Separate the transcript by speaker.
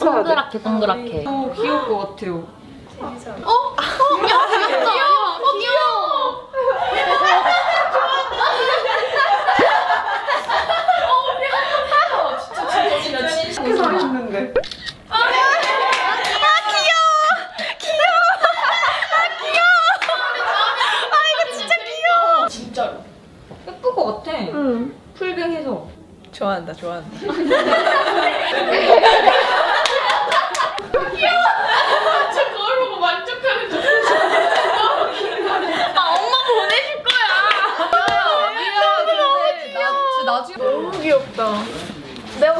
Speaker 1: 동그랗게 동그랗게.
Speaker 2: 어, 귀여울 것 같아요. 진짜 잘했는데.
Speaker 3: 진짜로.
Speaker 2: 예쁠 것 같아.
Speaker 1: 응.
Speaker 2: 풀뱅해서.
Speaker 4: 좋아한다, 좋아한다. 너무 귀엽다. 내가